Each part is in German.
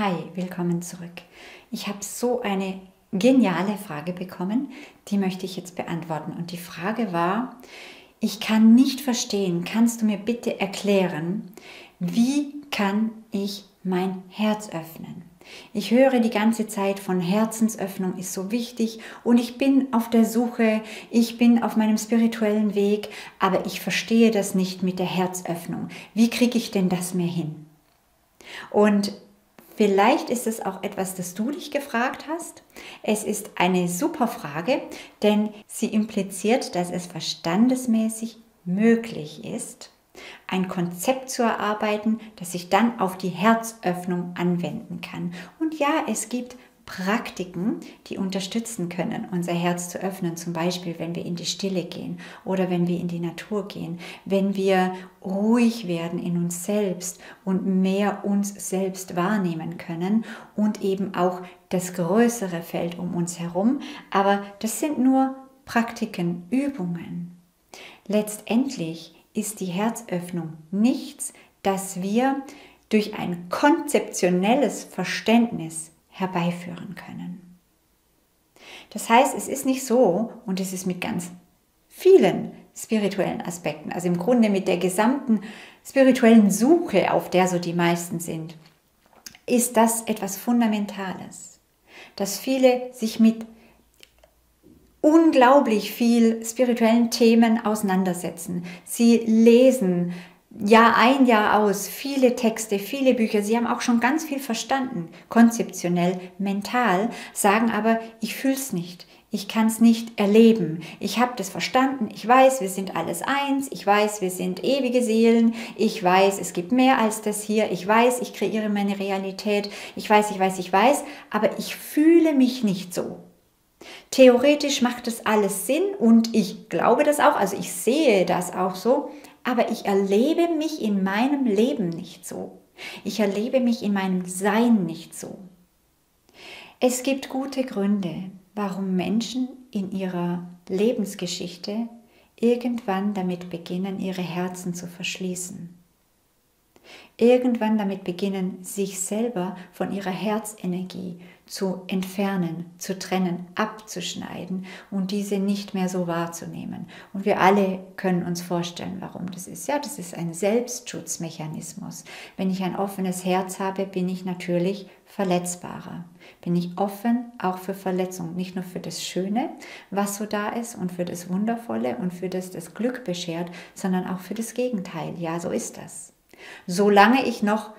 Hi, willkommen zurück. Ich habe so eine geniale Frage bekommen, die möchte ich jetzt beantworten. Und die Frage war, ich kann nicht verstehen, kannst du mir bitte erklären, wie kann ich mein Herz öffnen? Ich höre die ganze Zeit von Herzensöffnung ist so wichtig und ich bin auf der Suche, ich bin auf meinem spirituellen Weg, aber ich verstehe das nicht mit der Herzöffnung. Wie kriege ich denn das mehr hin? Und Vielleicht ist es auch etwas, das du dich gefragt hast. Es ist eine super Frage, denn sie impliziert, dass es verstandesmäßig möglich ist, ein Konzept zu erarbeiten, das sich dann auf die Herzöffnung anwenden kann. Und ja, es gibt Praktiken, die unterstützen können, unser Herz zu öffnen, zum Beispiel wenn wir in die Stille gehen oder wenn wir in die Natur gehen, wenn wir ruhig werden in uns selbst und mehr uns selbst wahrnehmen können und eben auch das größere Feld um uns herum. Aber das sind nur Praktiken, Übungen. Letztendlich ist die Herzöffnung nichts, das wir durch ein konzeptionelles Verständnis herbeiführen können. Das heißt, es ist nicht so, und es ist mit ganz vielen spirituellen Aspekten, also im Grunde mit der gesamten spirituellen Suche, auf der so die meisten sind, ist das etwas Fundamentales, dass viele sich mit unglaublich viel spirituellen Themen auseinandersetzen. Sie lesen Jahr ein, Jahr aus, viele Texte, viele Bücher. Sie haben auch schon ganz viel verstanden, konzeptionell, mental, sagen aber, ich fühle es nicht. Ich kann es nicht erleben. Ich habe das verstanden. Ich weiß, wir sind alles eins. Ich weiß, wir sind ewige Seelen. Ich weiß, es gibt mehr als das hier. Ich weiß, ich kreiere meine Realität. Ich weiß, ich weiß, ich weiß. Aber ich fühle mich nicht so. Theoretisch macht das alles Sinn und ich glaube das auch. Also ich sehe das auch so aber ich erlebe mich in meinem Leben nicht so. Ich erlebe mich in meinem Sein nicht so. Es gibt gute Gründe, warum Menschen in ihrer Lebensgeschichte irgendwann damit beginnen, ihre Herzen zu verschließen. Irgendwann damit beginnen, sich selber von ihrer Herzenergie zu entfernen, zu trennen, abzuschneiden und diese nicht mehr so wahrzunehmen. Und wir alle können uns vorstellen, warum das ist. Ja, das ist ein Selbstschutzmechanismus. Wenn ich ein offenes Herz habe, bin ich natürlich verletzbarer. Bin ich offen auch für Verletzungen, nicht nur für das Schöne, was so da ist und für das Wundervolle und für das das Glück beschert, sondern auch für das Gegenteil. Ja, so ist das. Solange ich noch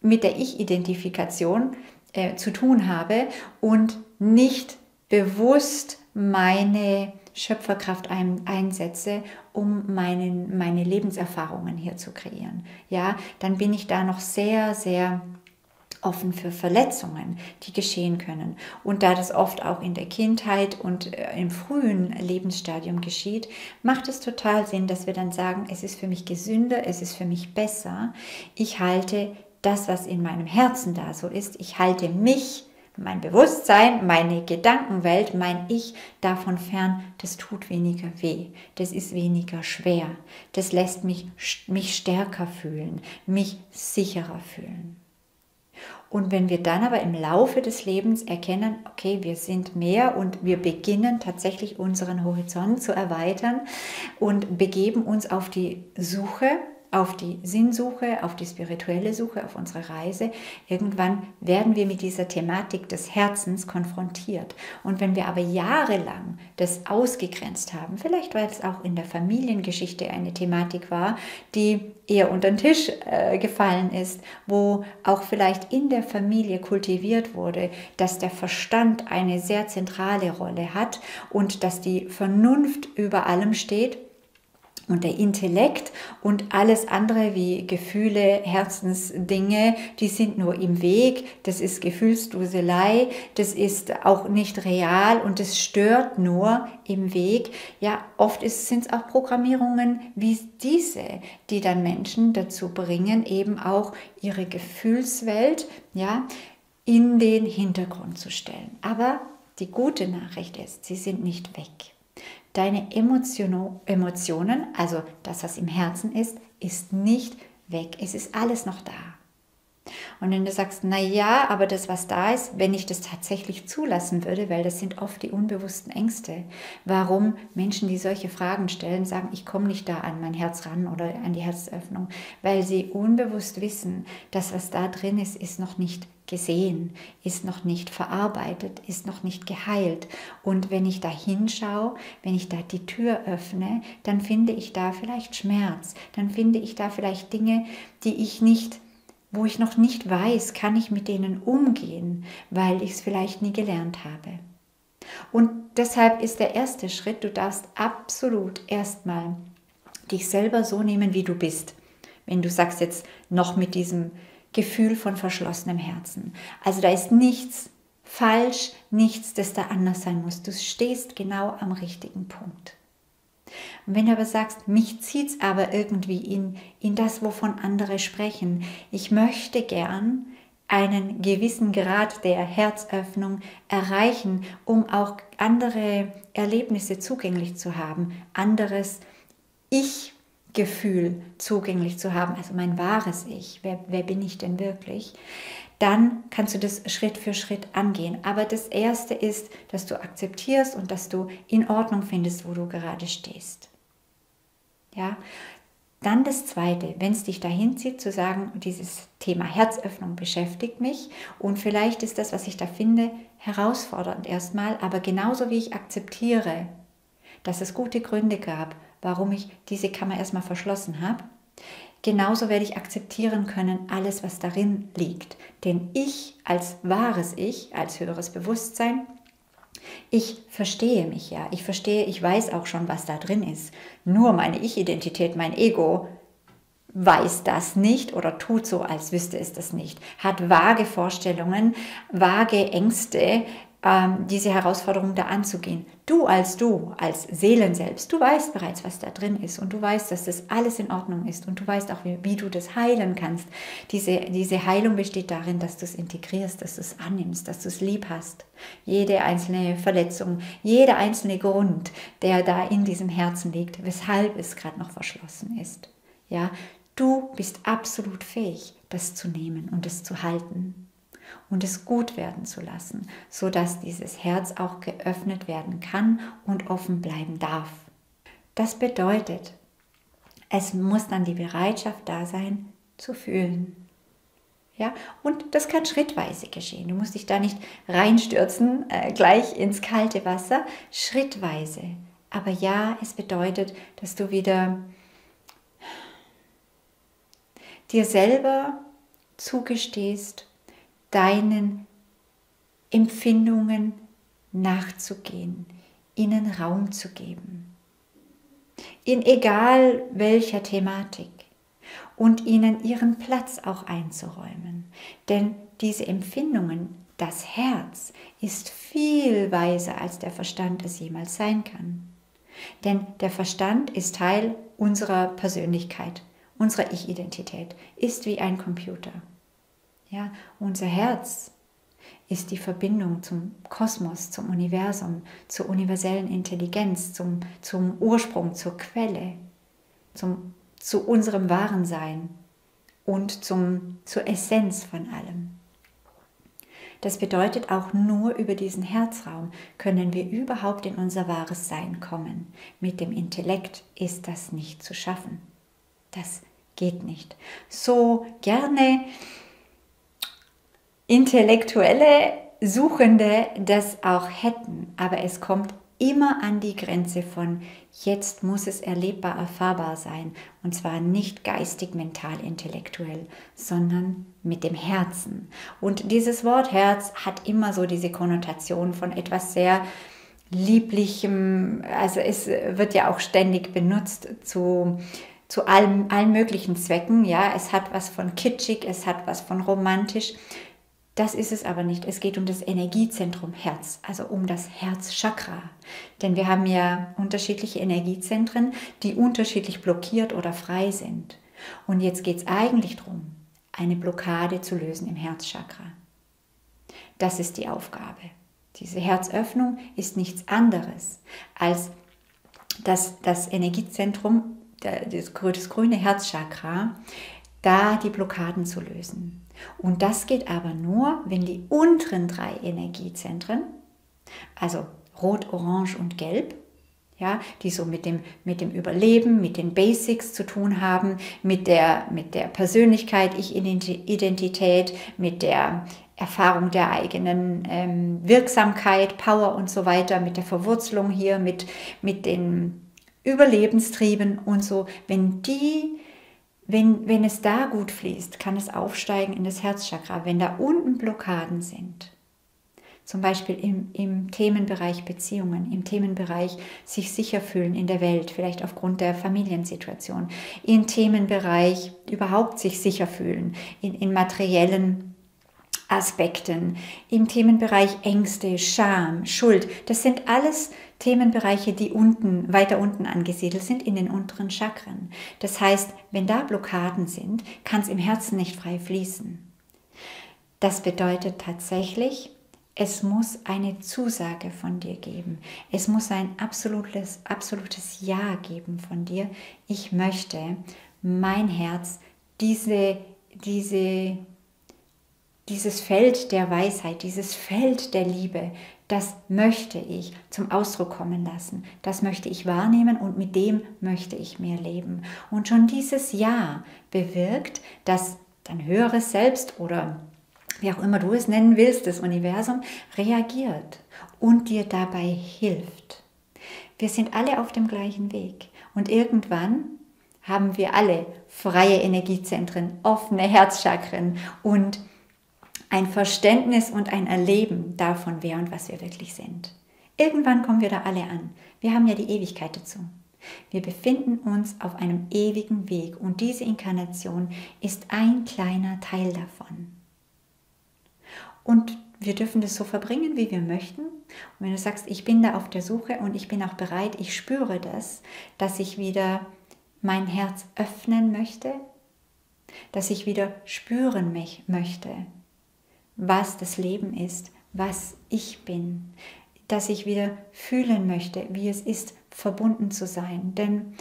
mit der Ich-Identifikation äh, zu tun habe und nicht bewusst meine Schöpferkraft ein, einsetze, um meinen, meine Lebenserfahrungen hier zu kreieren. Ja, dann bin ich da noch sehr, sehr offen für Verletzungen, die geschehen können. Und da das oft auch in der Kindheit und äh, im frühen Lebensstadium geschieht, macht es total Sinn, dass wir dann sagen, es ist für mich gesünder, es ist für mich besser. Ich halte das, was in meinem Herzen da so ist. Ich halte mich, mein Bewusstsein, meine Gedankenwelt, mein Ich davon fern. Das tut weniger weh. Das ist weniger schwer. Das lässt mich, mich stärker fühlen, mich sicherer fühlen. Und wenn wir dann aber im Laufe des Lebens erkennen, okay, wir sind mehr und wir beginnen tatsächlich unseren Horizont zu erweitern und begeben uns auf die Suche auf die Sinnsuche, auf die spirituelle Suche, auf unsere Reise. Irgendwann werden wir mit dieser Thematik des Herzens konfrontiert. Und wenn wir aber jahrelang das ausgegrenzt haben, vielleicht weil es auch in der Familiengeschichte eine Thematik war, die eher unter den Tisch äh, gefallen ist, wo auch vielleicht in der Familie kultiviert wurde, dass der Verstand eine sehr zentrale Rolle hat und dass die Vernunft über allem steht und der Intellekt und alles andere wie Gefühle, Herzensdinge, die sind nur im Weg. Das ist Gefühlsduselei, das ist auch nicht real und es stört nur im Weg. Ja, oft sind es auch Programmierungen wie diese, die dann Menschen dazu bringen, eben auch ihre Gefühlswelt, ja, in den Hintergrund zu stellen. Aber die gute Nachricht ist, sie sind nicht weg. Deine Emotionen, also das, was im Herzen ist, ist nicht weg. Es ist alles noch da. Und wenn du sagst, na ja, aber das, was da ist, wenn ich das tatsächlich zulassen würde, weil das sind oft die unbewussten Ängste, warum Menschen, die solche Fragen stellen, sagen, ich komme nicht da an mein Herz ran oder an die Herzöffnung, weil sie unbewusst wissen, dass was da drin ist, ist noch nicht gesehen, ist noch nicht verarbeitet, ist noch nicht geheilt. Und wenn ich da hinschaue, wenn ich da die Tür öffne, dann finde ich da vielleicht Schmerz, dann finde ich da vielleicht Dinge, die ich nicht, wo ich noch nicht weiß, kann ich mit denen umgehen, weil ich es vielleicht nie gelernt habe. Und deshalb ist der erste Schritt, du darfst absolut erstmal dich selber so nehmen, wie du bist. Wenn du sagst jetzt noch mit diesem Gefühl von verschlossenem Herzen. Also da ist nichts falsch, nichts, das da anders sein muss. Du stehst genau am richtigen Punkt. Und wenn du aber sagst, mich zieht es aber irgendwie in, in das, wovon andere sprechen, ich möchte gern einen gewissen Grad der Herzöffnung erreichen, um auch andere Erlebnisse zugänglich zu haben, anderes Ich Gefühl zugänglich zu haben, also mein wahres Ich, wer, wer bin ich denn wirklich, dann kannst du das Schritt für Schritt angehen. Aber das Erste ist, dass du akzeptierst und dass du in Ordnung findest, wo du gerade stehst. Ja, dann das Zweite, wenn es dich dahin zieht, zu sagen, dieses Thema Herzöffnung beschäftigt mich und vielleicht ist das, was ich da finde, herausfordernd erstmal, aber genauso wie ich akzeptiere, dass es gute Gründe gab, warum ich diese Kammer erstmal verschlossen habe. Genauso werde ich akzeptieren können alles, was darin liegt. Denn ich als wahres Ich, als höheres Bewusstsein, ich verstehe mich ja. Ich verstehe, ich weiß auch schon, was da drin ist. Nur meine Ich-Identität, mein Ego weiß das nicht oder tut so, als wüsste es das nicht, hat vage Vorstellungen, vage Ängste, ähm, diese Herausforderung da anzugehen. Du als du, als Seelen selbst, du weißt bereits, was da drin ist und du weißt, dass das alles in Ordnung ist und du weißt auch, wie, wie du das heilen kannst. Diese, diese Heilung besteht darin, dass du es integrierst, dass du es annimmst, dass du es lieb hast. Jede einzelne Verletzung, jeder einzelne Grund, der da in diesem Herzen liegt, weshalb es gerade noch verschlossen ist. Ja, du bist absolut fähig, das zu nehmen und es zu halten und es gut werden zu lassen, sodass dieses Herz auch geöffnet werden kann und offen bleiben darf. Das bedeutet, es muss dann die Bereitschaft da sein, zu fühlen. Ja, und das kann schrittweise geschehen. Du musst dich da nicht reinstürzen, äh, gleich ins kalte Wasser, schrittweise. Aber ja, es bedeutet, dass du wieder dir selber zugestehst, deinen Empfindungen nachzugehen, ihnen Raum zu geben. In egal welcher Thematik und ihnen ihren Platz auch einzuräumen. Denn diese Empfindungen, das Herz, ist viel weiser, als der Verstand es jemals sein kann. Denn der Verstand ist Teil unserer Persönlichkeit, unserer Ich-Identität, ist wie ein Computer. Ja, unser Herz ist die Verbindung zum Kosmos, zum Universum, zur universellen Intelligenz, zum, zum Ursprung, zur Quelle, zum, zu unserem wahren Sein und zum, zur Essenz von allem. Das bedeutet, auch nur über diesen Herzraum können wir überhaupt in unser wahres Sein kommen. Mit dem Intellekt ist das nicht zu schaffen. Das geht nicht. So gerne intellektuelle Suchende das auch hätten, aber es kommt immer an die Grenze von jetzt muss es erlebbar, erfahrbar sein und zwar nicht geistig, mental, intellektuell, sondern mit dem Herzen. Und dieses Wort Herz hat immer so diese Konnotation von etwas sehr lieblichem, also es wird ja auch ständig benutzt zu zu allen, allen möglichen Zwecken. Ja, es hat was von kitschig, es hat was von romantisch. Das ist es aber nicht. Es geht um das Energiezentrum Herz, also um das Herzchakra. Denn wir haben ja unterschiedliche Energiezentren, die unterschiedlich blockiert oder frei sind. Und jetzt geht es eigentlich darum, eine Blockade zu lösen im Herzchakra. Das ist die Aufgabe. Diese Herzöffnung ist nichts anderes als dass das Energiezentrum, das grüne Herzchakra, da die Blockaden zu lösen. Und das geht aber nur, wenn die unteren drei Energiezentren, also Rot, Orange und Gelb, ja, die so mit dem, mit dem Überleben, mit den Basics zu tun haben, mit der, mit der Persönlichkeit, Ich-Identität, mit der Erfahrung der eigenen ähm, Wirksamkeit, Power und so weiter, mit der Verwurzelung hier, mit, mit den Überlebenstrieben und so. Wenn die, wenn, wenn es da gut fließt, kann es aufsteigen in das Herzchakra. Wenn da unten Blockaden sind, zum Beispiel im, im Themenbereich Beziehungen, im Themenbereich sich sicher fühlen in der Welt, vielleicht aufgrund der Familiensituation, im Themenbereich überhaupt sich sicher fühlen, in, in materiellen Aspekten, im Themenbereich Ängste, Scham, Schuld. Das sind alles Themenbereiche, die unten, weiter unten angesiedelt sind, in den unteren Chakren. Das heißt, wenn da Blockaden sind, kann es im Herzen nicht frei fließen. Das bedeutet tatsächlich, es muss eine Zusage von dir geben. Es muss ein absolutes, absolutes Ja geben von dir. Ich möchte mein Herz, diese, diese, dieses Feld der Weisheit, dieses Feld der Liebe, das möchte ich zum Ausdruck kommen lassen. Das möchte ich wahrnehmen und mit dem möchte ich mehr leben. Und schon dieses Ja bewirkt, dass dein höheres Selbst oder wie auch immer du es nennen willst, das Universum reagiert und dir dabei hilft. Wir sind alle auf dem gleichen Weg und irgendwann haben wir alle freie Energiezentren, offene Herzchakren und ein Verständnis und ein Erleben davon, wer und was wir wirklich sind. Irgendwann kommen wir da alle an. Wir haben ja die Ewigkeit dazu. Wir befinden uns auf einem ewigen Weg und diese Inkarnation ist ein kleiner Teil davon. Und wir dürfen das so verbringen, wie wir möchten. Und wenn du sagst, ich bin da auf der Suche und ich bin auch bereit, ich spüre das, dass ich wieder mein Herz öffnen möchte, dass ich wieder spüren mich möchte, was das Leben ist, was ich bin, dass ich wieder fühlen möchte, wie es ist, verbunden zu sein. Denn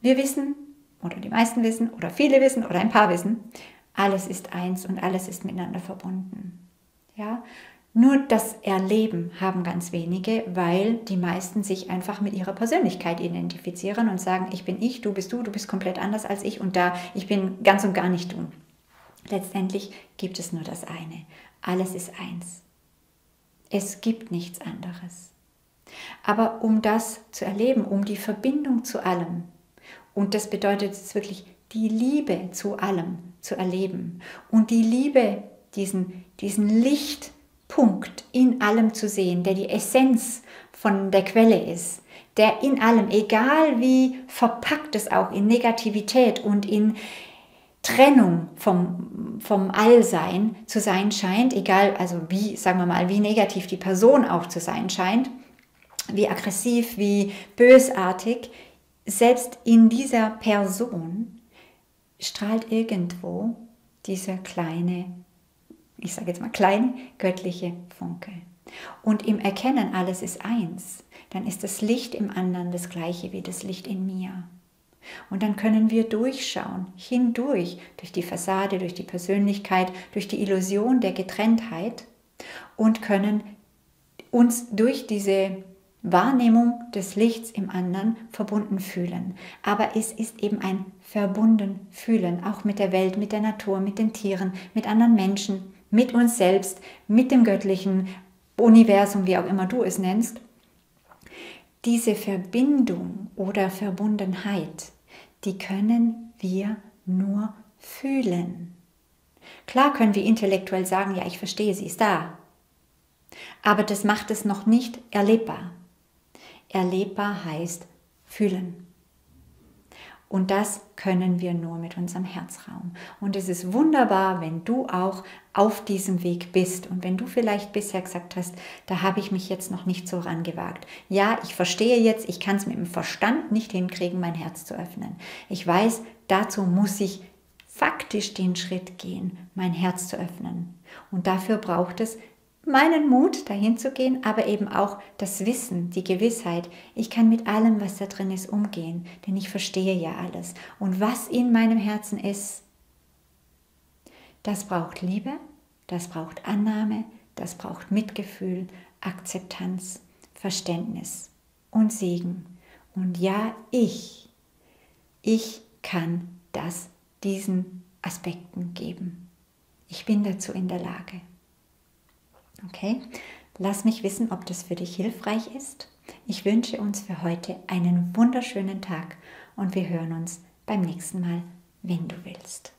wir wissen, oder die meisten wissen, oder viele wissen, oder ein paar wissen, alles ist eins und alles ist miteinander verbunden. Ja? Nur das Erleben haben ganz wenige, weil die meisten sich einfach mit ihrer Persönlichkeit identifizieren und sagen, ich bin ich, du bist du, du bist komplett anders als ich und da, ich bin ganz und gar nicht du. Letztendlich gibt es nur das eine. Alles ist eins. Es gibt nichts anderes. Aber um das zu erleben, um die Verbindung zu allem, und das bedeutet jetzt wirklich die Liebe zu allem zu erleben und die Liebe, diesen, diesen Lichtpunkt in allem zu sehen, der die Essenz von der Quelle ist, der in allem, egal wie verpackt es auch in Negativität und in Trennung vom, vom Allsein zu sein scheint, egal, also wie, sagen wir mal, wie negativ die Person auch zu sein scheint, wie aggressiv, wie bösartig, selbst in dieser Person strahlt irgendwo dieser kleine, ich sage jetzt mal kleine göttliche Funke. Und im Erkennen, alles ist eins, dann ist das Licht im anderen das gleiche wie das Licht in mir. Und dann können wir durchschauen, hindurch, durch die Fassade, durch die Persönlichkeit, durch die Illusion der Getrenntheit und können uns durch diese Wahrnehmung des Lichts im anderen verbunden fühlen. Aber es ist eben ein verbunden fühlen, auch mit der Welt, mit der Natur, mit den Tieren, mit anderen Menschen, mit uns selbst, mit dem göttlichen Universum, wie auch immer du es nennst. Diese Verbindung oder Verbundenheit, die können wir nur fühlen. Klar können wir intellektuell sagen, ja, ich verstehe, sie ist da. Aber das macht es noch nicht erlebbar. Erlebbar heißt fühlen. Und das können wir nur mit unserem Herzraum. Und es ist wunderbar, wenn du auch auf diesem Weg bist und wenn du vielleicht bisher gesagt hast, da habe ich mich jetzt noch nicht so rangewagt. Ja, ich verstehe jetzt, ich kann es mit dem Verstand nicht hinkriegen, mein Herz zu öffnen. Ich weiß, dazu muss ich faktisch den Schritt gehen, mein Herz zu öffnen. Und dafür braucht es meinen Mut, dahin zu gehen, aber eben auch das Wissen, die Gewissheit, ich kann mit allem, was da drin ist, umgehen, denn ich verstehe ja alles. Und was in meinem Herzen ist, Das braucht Liebe, das braucht Annahme, das braucht Mitgefühl, Akzeptanz, Verständnis und Segen. Und ja, ich, ich kann das diesen Aspekten geben. Ich bin dazu in der Lage. Okay? Lass mich wissen, ob das für dich hilfreich ist. Ich wünsche uns für heute einen wunderschönen Tag und wir hören uns beim nächsten Mal, wenn du willst.